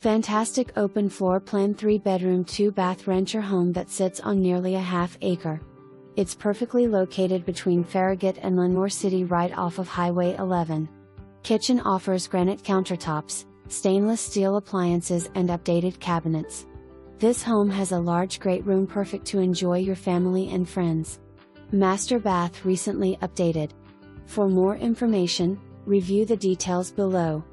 Fantastic open floor plan 3 bedroom 2 bath rancher home that sits on nearly a half acre. It's perfectly located between Farragut and Lenoir City right off of Highway 11. Kitchen offers granite countertops, stainless steel appliances and updated cabinets. This home has a large great room perfect to enjoy your family and friends. Master bath recently updated. For more information, review the details below.